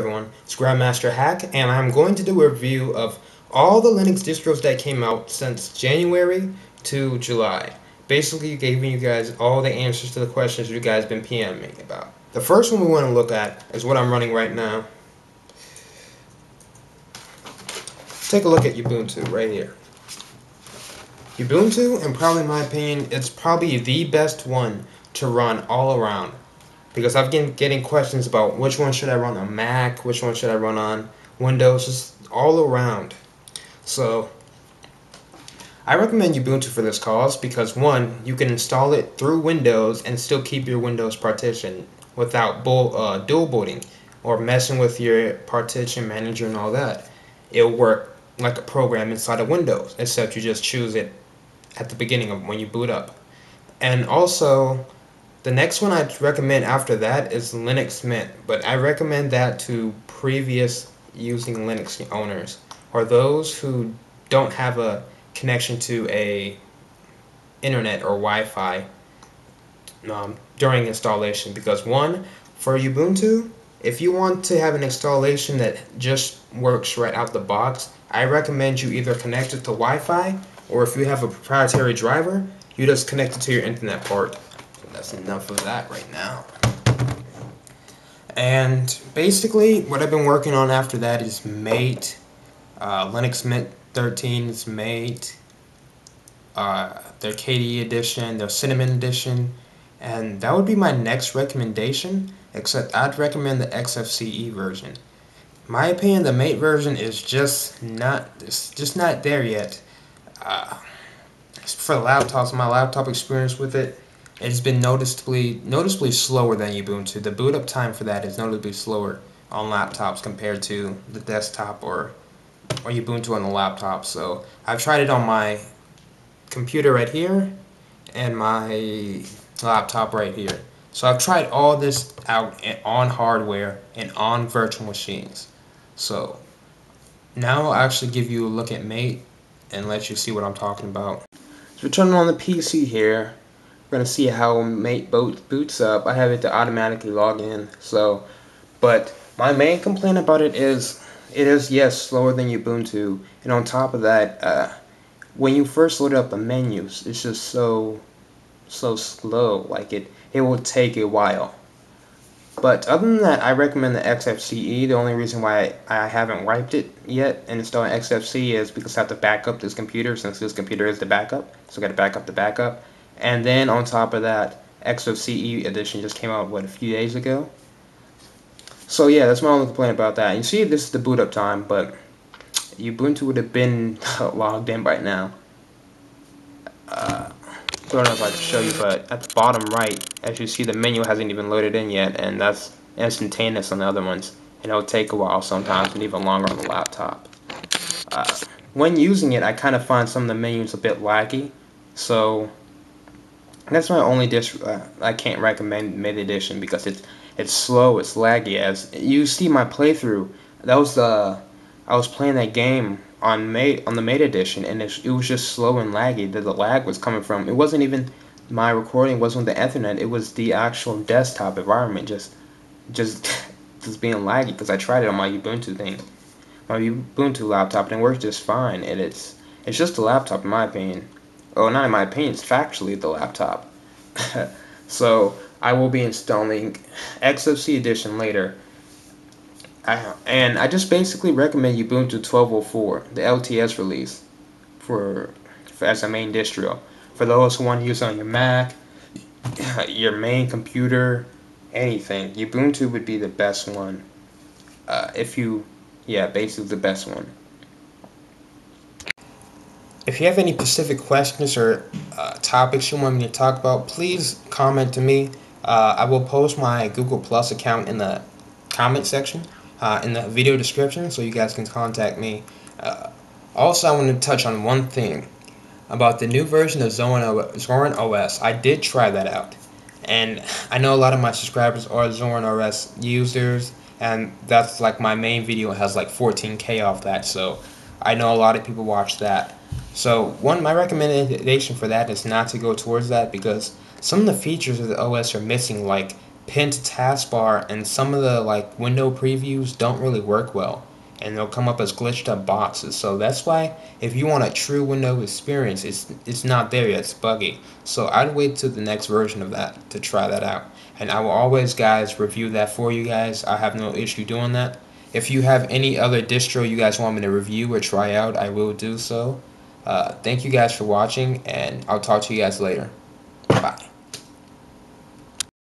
everyone, it's Grandmaster Hack, and I'm going to do a review of all the Linux distros that came out since January to July. Basically giving you guys all the answers to the questions you guys been PMing about. The first one we want to look at is what I'm running right now. Take a look at Ubuntu right here. Ubuntu, and probably in my opinion, it's probably the best one to run all around because I've been getting questions about which one should I run on Mac, which one should I run on Windows, just all around. So I recommend Ubuntu for this cause because one, you can install it through Windows and still keep your Windows partition without uh, dual booting or messing with your partition manager and all that. It'll work like a program inside of Windows, except you just choose it at the beginning of when you boot up. And also, the next one I'd recommend after that is Linux Mint, but I recommend that to previous using Linux owners. Or those who don't have a connection to a internet or Wi-Fi um, during installation? Because one for Ubuntu if you want to have an installation that just works right out the box I recommend you either connect it to Wi-Fi or if you have a proprietary driver you just connect it to your internet port that's enough of that right now. And basically, what I've been working on after that is Mate, uh, Linux Mint 13 is Mate, uh, their KDE edition, their Cinnamon edition, and that would be my next recommendation, except I'd recommend the XFCE version. My opinion, the Mate version is just not, it's just not there yet. Uh, for laptops, my laptop experience with it, it's been noticeably noticeably slower than Ubuntu. The boot up time for that is noticeably slower on laptops compared to the desktop or or Ubuntu on the laptop. So I've tried it on my computer right here and my laptop right here. So I've tried all this out on hardware and on virtual machines. So now I'll actually give you a look at Mate and let you see what I'm talking about. So we're turning on the PC here we're gonna see how Mate boot boots up. I have it to automatically log in. So, but my main complaint about it is it is yes slower than Ubuntu, and on top of that, uh, when you first load up the menus, it's just so so slow. Like it it will take a while. But other than that, I recommend the XFCE. The only reason why I haven't wiped it yet and installed XFCE is because I have to back up this computer since this computer is the backup. So I got to back up the backup. And then on top of that, XFCE edition just came out, what, a few days ago? So yeah, that's my only complaint about that. You see, this is the boot up time, but Ubuntu would have been logged in by now. Uh, I don't know if I can show you, but at the bottom right, as you see, the menu hasn't even loaded in yet, and that's instantaneous on the other ones. And it'll take a while sometimes, and even longer on the laptop. Uh, when using it, I kind of find some of the menus a bit laggy, so that's my only dish uh, I can't recommend Mate Edition because it's it's slow, it's laggy. As you see my playthrough, that was the I was playing that game on Mate on the Mate Edition, and it, it was just slow and laggy. That the lag was coming from. It wasn't even my recording wasn't the Ethernet. It was the actual desktop environment just just just being laggy because I tried it on my Ubuntu thing, my Ubuntu laptop, and it worked just fine. And it's it's just a laptop in my opinion. Oh, not in my opinion, it's factually the laptop. so I will be installing XFCE Edition later. I, and I just basically recommend Ubuntu 12.04, the LTS release, for, for as a main distro. For those who want to use it on your Mac, your main computer, anything, Ubuntu would be the best one. Uh, if you, yeah, basically the best one. If you have any specific questions or uh, topics you want me to talk about, please comment to me. Uh, I will post my Google Plus account in the comment section, uh, in the video description, so you guys can contact me. Uh, also, I want to touch on one thing about the new version of Zorin OS. I did try that out, and I know a lot of my subscribers are Zorin OS users, and that's like my main video has like 14k off that, so I know a lot of people watch that. So one, my recommendation for that is not to go towards that because some of the features of the OS are missing, like pinned taskbar and some of the like window previews don't really work well and they'll come up as glitched up boxes. So that's why if you want a true window experience, it's it's not there yet. It's buggy. So I'd wait till the next version of that to try that out. And I will always, guys, review that for you guys. I have no issue doing that. If you have any other distro you guys want me to review or try out, I will do so. Uh, thank you guys for watching, and I'll talk to you guys later.